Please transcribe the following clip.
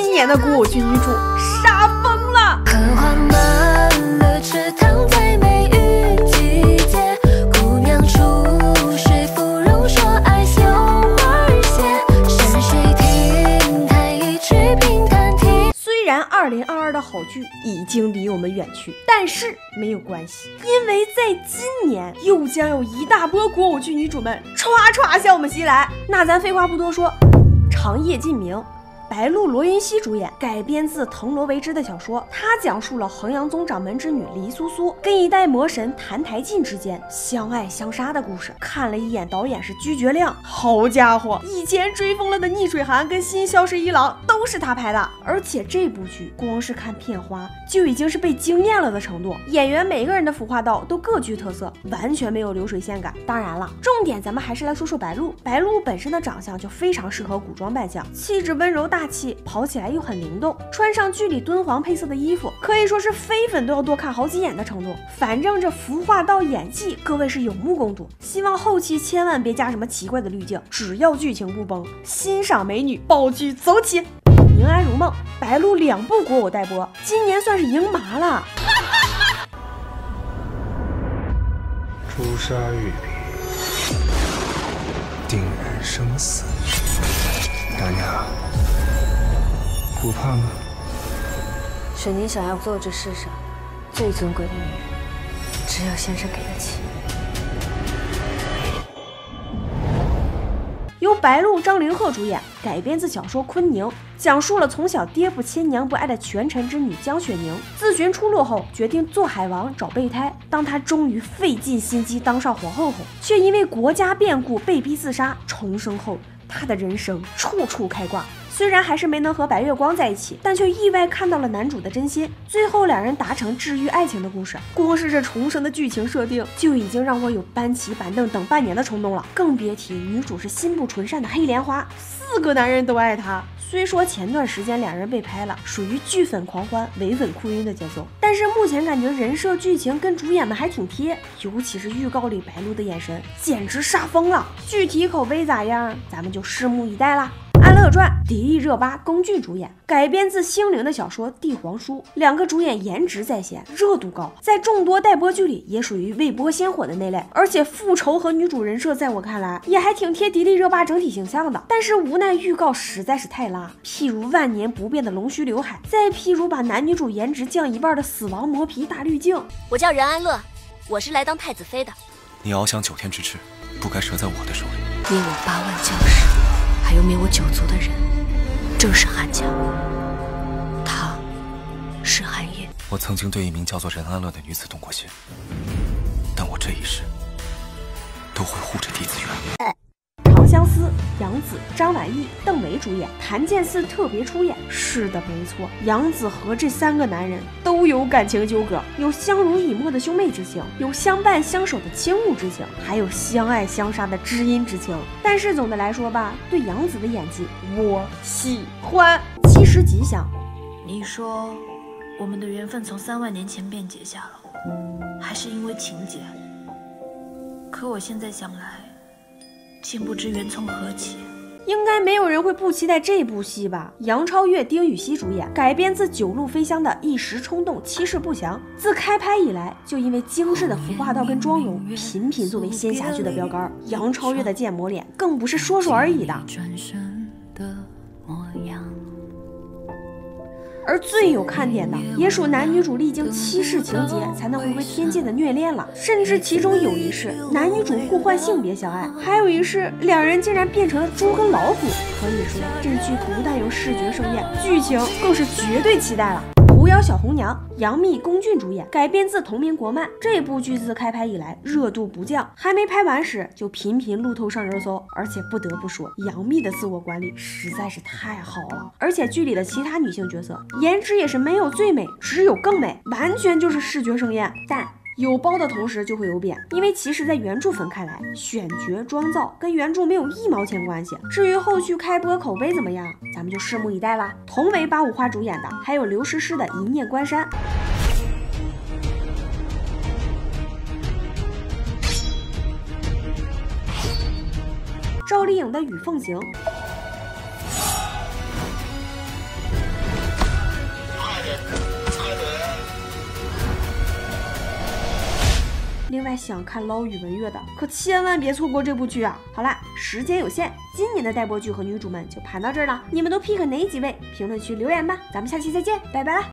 今年的古偶剧女主杀疯了。虽然二零二二的好剧已经离我们远去，但是没有关系，因为在今年又将有一大波古偶剧女主们歘歘向我们袭来。那咱废话不多说，长夜烬明。白鹿罗云熙主演，改编自藤萝为之的小说。它讲述了衡阳宗掌门之女黎苏苏跟一代魔神澹台烬之间相爱相杀的故事。看了一眼，导演是居觉亮，好家伙，以前追疯了的逆水寒跟新消失一郎都是他拍的。而且这部剧光是看片花就已经是被惊艳了的程度，演员每个人的服化道都各具特色，完全没有流水线感。当然了，重点咱们还是来说说白鹿。白鹿本身的长相就非常适合古装扮相，气质温柔大。大气，跑起来又很灵动，穿上剧里敦煌配色的衣服，可以说是非粉都要多看好几眼的程度。反正这服化道演技，各位是有目共睹。希望后期千万别加什么奇怪的滤镜，只要剧情不崩，欣赏美女，爆剧走起！宁安如梦，白鹿两部国偶待播，今年算是赢麻了。朱砂玉笔，定然生死，娘娘。不怕吗？沈宁想要做这世上最尊贵的女人，只有先生给得起。由白鹿、张凌赫主演，改编自小说《昆宁》，讲述了从小爹不亲娘不爱的权臣之女江雪宁，自寻出路后，决定做海王找备胎。当她终于费尽心机当上皇后后，却因为国家变故被逼自杀。重生后，她的人生处处开挂。虽然还是没能和白月光在一起，但却意外看到了男主的真心。最后两人达成治愈爱情的故事，光是这重生的剧情设定就已经让我有搬起板凳等半年的冲动了。更别提女主是心不纯善的黑莲花，四个男人都爱她。虽说前段时间两人被拍了，属于剧粉狂欢、维稳哭晕的节奏，但是目前感觉人设、剧情跟主演们还挺贴，尤其是预告里白鹿的眼神，简直杀疯了。具体口碑咋样，咱们就拭目以待啦。《乐传》，迪丽热巴、龚俊主演，改编自星灵的小说《帝皇书》，两个主演颜值在线，热度高，在众多待播剧里也属于未播先火的那类。而且复仇和女主人设，在我看来也还挺贴迪丽热巴整体形象的。但是无奈预告实在是太拉，譬如万年不变的龙须刘海，再譬如把男女主颜值降一半的死亡磨皮大滤镜。我叫任安乐，我是来当太子妃的。你翱翔九天之翅，不该折在我的手里。你我八万将士。还有灭我九族的人，正是韩家。他，是韩烨。我曾经对一名叫做任安乐的女子动过心，但我这一世都会护着弟子园。杨紫、张晚意、邓为主演，谭健次特别出演。是的，没错，杨紫和这三个男人都有感情纠葛，有相濡以沫的兄妹之情，有相伴相守的亲物之情，还有相爱相杀的知音之情。但是总的来说吧，对杨紫的演技我喜欢。七时吉祥，你说我们的缘分从三万年前便结下了，还是因为情节？可我现在想来。竟不知缘从何起，应该没有人会不期待这部戏吧？杨超越、丁禹兮主演，改编自《九鹭飞香》的一时冲动，七世不详。自开拍以来，就因为精致的服化道跟妆容，频频作为仙侠剧的标杆。杨超越的建模脸，更不是说说而已的。而最有看点的，也属男女主历经七世情劫才能回归天界的虐恋了。甚至其中有一世，男女主互换性别相爱；还有一世，两人竟然变成了猪跟老虎。可以说，这剧不但有视觉盛宴，剧情更是绝对期待了。妖小红娘，杨幂、龚俊主演，改编自同名国漫。这部剧自开拍以来热度不降，还没拍完时就频频路透上热搜。而且不得不说，杨幂的自我管理实在是太好了。而且剧里的其他女性角色颜值也是没有最美，只有更美，完全就是视觉盛宴。但。有褒的同时就会有贬，因为其实，在原著粉看来，选角妆造跟原著没有一毛钱关系。至于后续开播口碑怎么样，咱们就拭目以待啦。同为八五花主演的，还有刘诗诗的《一念关山》，赵丽颖的《雨凤行》。另外，想看捞宇文玥的，可千万别错过这部剧啊！好啦，时间有限，今年的待播剧和女主们就盘到这儿了。你们都 pick 哪几位？评论区留言吧，咱们下期再见，拜拜啦！